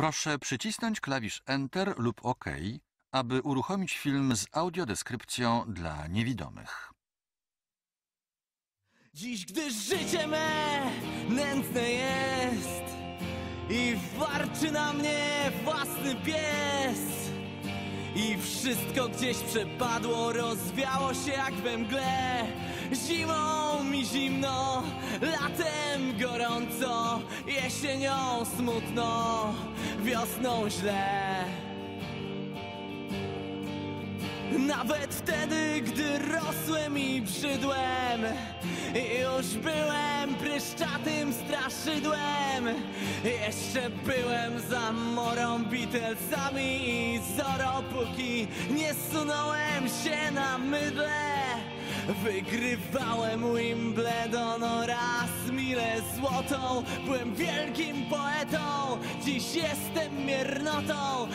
Proszę przycisnąć klawisz Enter lub OK, aby uruchomić film z audiodeskrypcją dla niewidomych. Dziś, gdy życie me nędzne jest i warczy na mnie własny pies i wszystko gdzieś przepadło, rozwiało się jak we mgle Zimą zimno, latem gorąco, jesienią smutno, wiosną źle. Nawet wtedy, gdy rosłem i brzydłem Już byłem pryszczatym straszydłem. Jeszcze byłem za morą Beatlesami i Zoro Póki nie sunąłem się na mydle Wygrywałem Wimbledon oraz milę złotą. Byłem wielkim poetą, dziś jestem miernotą